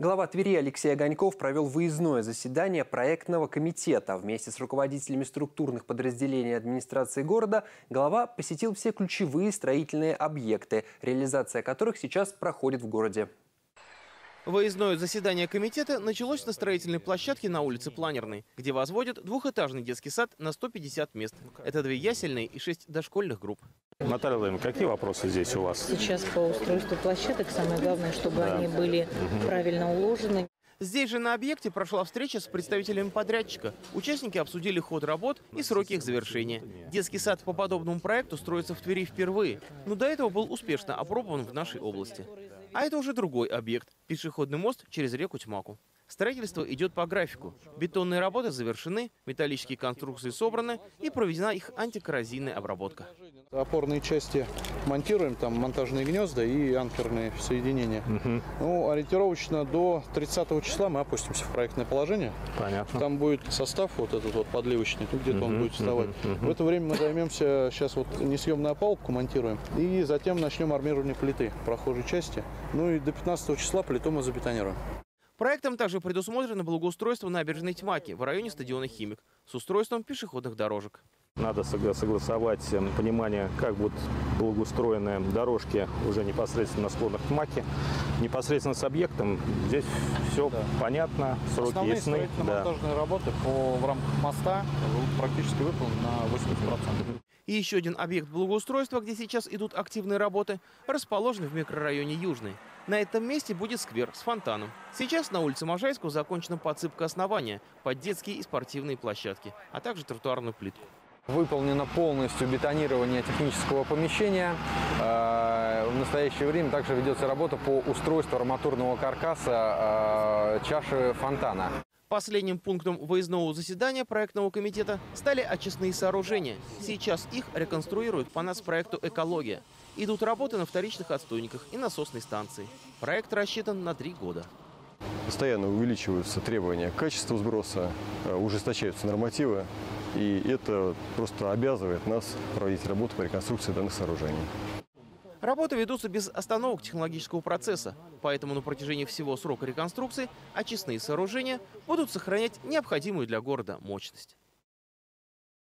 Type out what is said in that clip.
Глава Твери Алексей Огоньков провел выездное заседание проектного комитета. Вместе с руководителями структурных подразделений администрации города глава посетил все ключевые строительные объекты, реализация которых сейчас проходит в городе. Выездное заседание комитета началось на строительной площадке на улице Планерной, где возводят двухэтажный детский сад на 150 мест. Это две ясельные и шесть дошкольных групп. Наталья Владимировна, какие вопросы здесь у вас? Сейчас по устройству площадок самое главное, чтобы да. они были угу. правильно уложены. Здесь же на объекте прошла встреча с представителями подрядчика. Участники обсудили ход работ и сроки их завершения. Детский сад по подобному проекту строится в Твери впервые, но до этого был успешно опробован в нашей области. А это уже другой объект – пешеходный мост через реку Тьмаку. Строительство идет по графику. Бетонные работы завершены, металлические конструкции собраны и проведена их антикоррозийная обработка. Опорные части монтируем, там монтажные гнезда и анкерные соединения. Угу. Ну, ориентировочно до 30 числа мы опустимся в проектное положение. Понятно. Там будет состав вот этот вот подливочный, ну, где-то угу, он будет вставать. Угу, угу. В это время мы займемся, сейчас вот несъемную опалубку монтируем, и затем начнем армирование плиты прохожей части. Ну и до 15 числа плиту мы забетонируем. Проектом также предусмотрено благоустройство набережной Тьмаки в районе стадиона «Химик» с устройством пешеходных дорожек. Надо согласовать эм, понимание, как будут благоустроены дорожки уже непосредственно на склонах Тмаки. Непосредственно с объектом здесь все да. понятно, сроки Основные ясны. Основные да. работы по, в рамках моста практически выполнены на 80%. И еще один объект благоустройства, где сейчас идут активные работы, расположен в микрорайоне Южный. На этом месте будет сквер с фонтаном. Сейчас на улице Можайского закончена подсыпка основания под детские и спортивные площадки, а также тротуарную плитку. Выполнено полностью бетонирование технического помещения. Э, в настоящее время также ведется работа по устройству арматурного каркаса э, чаши фонтана. Последним пунктом выездного заседания проектного комитета стали очистные сооружения. Сейчас их реконструируют по нас проекту «Экология». Идут работы на вторичных отстойниках и насосной станции. Проект рассчитан на три года. Постоянно увеличиваются требования к качеству сброса, э, ужесточаются нормативы. И это просто обязывает нас проводить работу по реконструкции данных сооружений. Работы ведутся без остановок технологического процесса, поэтому на протяжении всего срока реконструкции очистные сооружения будут сохранять необходимую для города мощность.